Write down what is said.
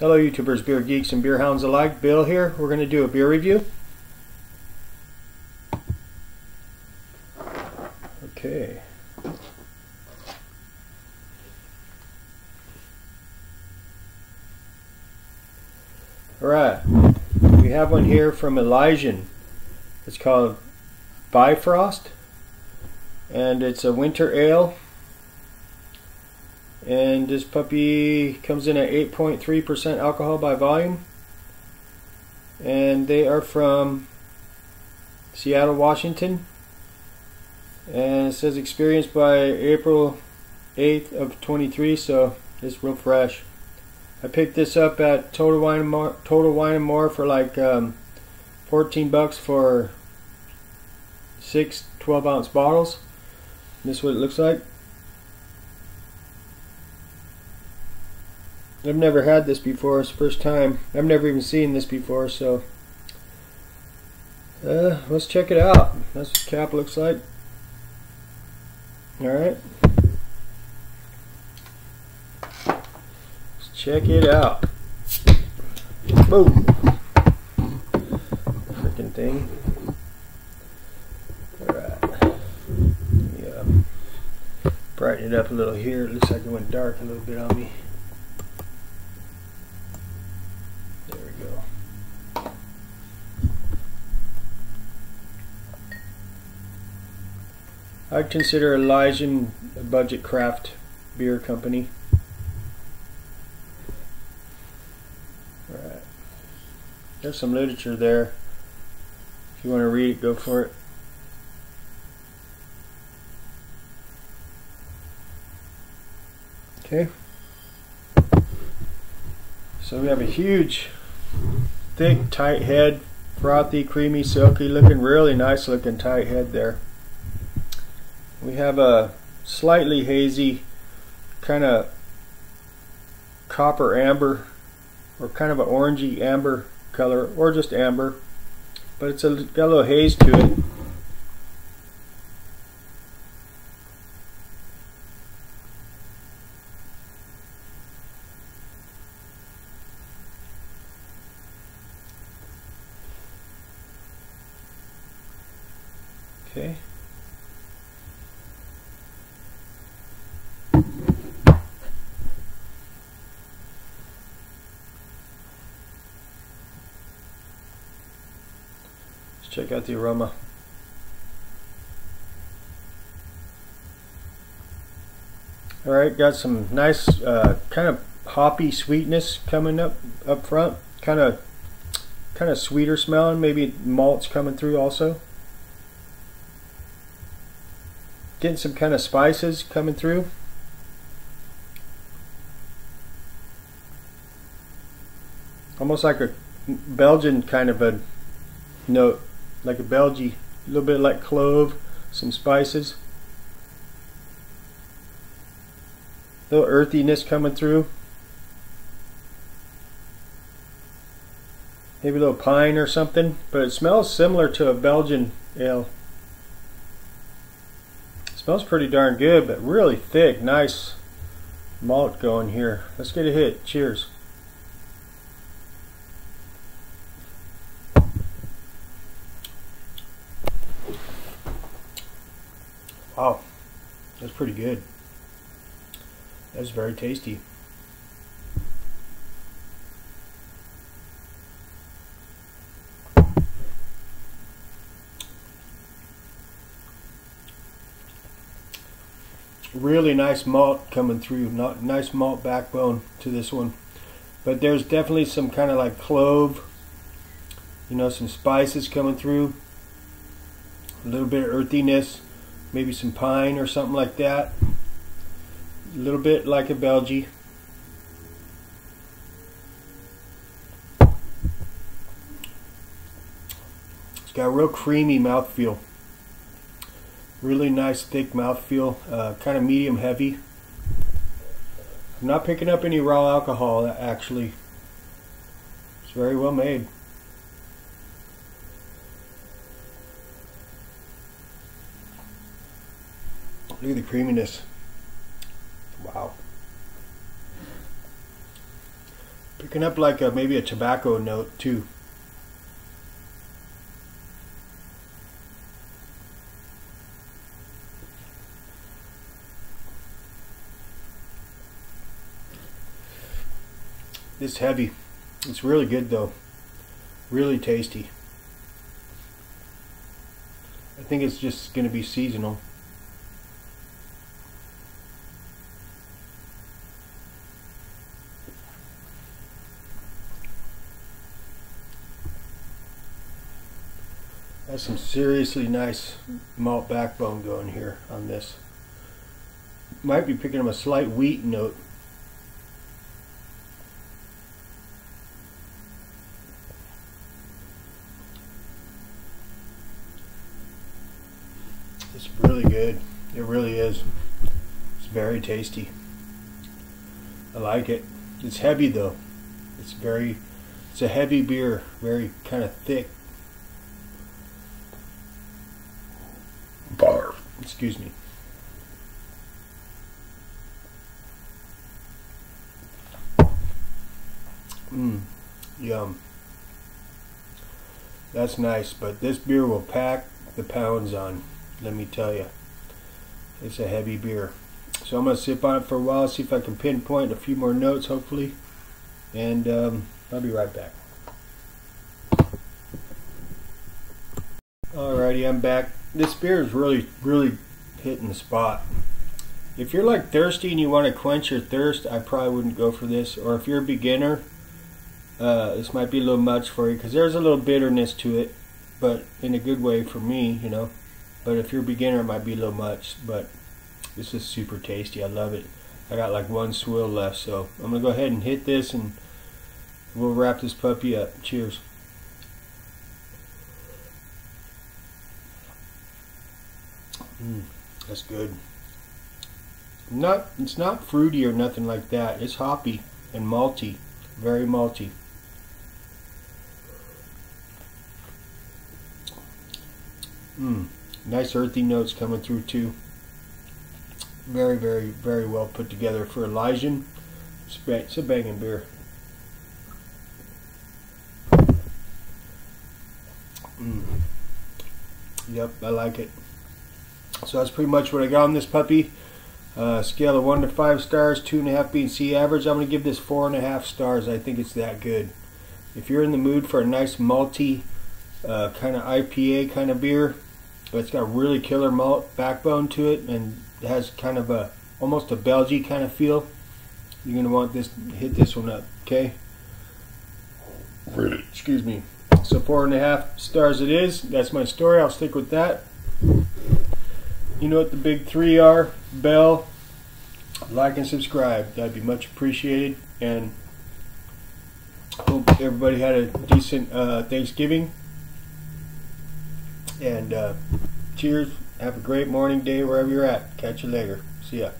Hello YouTubers, beer geeks and beer hounds alike. Bill here. We're going to do a beer review. Okay. Alright. We have one here from Elysian. It's called Bifrost. And it's a winter ale and this puppy comes in at 8.3% alcohol by volume. And they are from Seattle Washington. And it says experienced by April 8th of 23 so it's real fresh. I picked this up at Total Wine and More, Total Wine and More for like um, 14 bucks for six 12 ounce bottles. This is what it looks like I've never had this before. It's the first time. I've never even seen this before, so uh, let's check it out. That's what the cap looks like. Alright. Let's check it out. Boom. Freaking thing. Alright. Uh, brighten it up a little here. It looks like it went dark a little bit on me. I'd consider Elysian a budget craft beer company. Right. There's some literature there. If you want to read it, go for it. Okay. So we have a huge, thick, tight head, frothy, creamy, silky, looking really nice looking tight head there we have a slightly hazy kind of copper amber or kind of an orangey amber color or just amber but it's a, got a little haze to it. Okay Check out the aroma. Alright, got some nice uh, kind of hoppy sweetness coming up up front. Kind of kind of sweeter smelling, maybe malts coming through also. Getting some kind of spices coming through. Almost like a Belgian kind of a note like a Belgie, a little bit like clove, some spices. A little earthiness coming through. Maybe a little pine or something, but it smells similar to a Belgian ale. It smells pretty darn good, but really thick, nice malt going here. Let's get a hit. Cheers. Wow, that's pretty good. That's very tasty. Really nice malt coming through, not nice malt backbone to this one. But there's definitely some kind of like clove, you know, some spices coming through. A little bit of earthiness maybe some pine or something like that. A little bit like a Belgie. It's got a real creamy mouthfeel. Really nice thick mouthfeel, uh, kind of medium heavy. I'm not picking up any raw alcohol actually. It's very well made. Look at the creaminess. Wow. Picking up like a maybe a tobacco note too. It's heavy. It's really good though. Really tasty. I think it's just going to be seasonal. That's some seriously nice malt backbone going here on this. Might be picking up a slight wheat note. It's really good. It really is. It's very tasty. I like it. It's heavy though. It's very, it's a heavy beer. Very kind of thick. Excuse me. Mmm. Yum. That's nice, but this beer will pack the pounds on let me tell you. It's a heavy beer. So I'm going to sip on it for a while, see if I can pinpoint a few more notes, hopefully. And um, I'll be right back. Alrighty, I'm back. This beer is really, really hitting the spot. If you're like thirsty and you want to quench your thirst, I probably wouldn't go for this. Or if you're a beginner, uh, this might be a little much for you because there's a little bitterness to it, but in a good way for me, you know. But if you're a beginner, it might be a little much. But this is super tasty. I love it. I got like one swill left, so I'm gonna go ahead and hit this, and we'll wrap this puppy up. Cheers. Mm, that's good. Not, it's not fruity or nothing like that. It's hoppy and malty, very malty. Mmm. Nice earthy notes coming through too. Very, very, very well put together for Elysian. It's a banging beer. Mm. Yep, I like it. So that's pretty much what I got on this puppy. Uh, scale of 1 to 5 stars, 2.5 being C average. I'm going to give this 4.5 stars. I think it's that good. If you're in the mood for a nice malty uh, kind of IPA kind of beer, but it's got a really killer malt backbone to it and it has kind of a almost a Belgian kind of feel. You're gonna want this hit this one up, okay? Really? Excuse me. So four and a half stars it is. That's my story. I'll stick with that. You know what the big three are? Bell, like and subscribe. That'd be much appreciated. And hope everybody had a decent uh, Thanksgiving. And uh, cheers. Have a great morning, day, wherever you're at. Catch you later. See ya.